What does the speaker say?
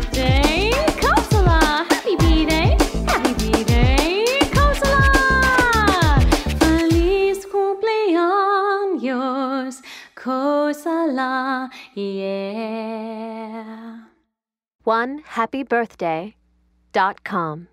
birthday, Kosala! Happy birthday, happy birthday, Kosala! Feliz cumpleaños, Kosala, yeah. One happy birthday dot com.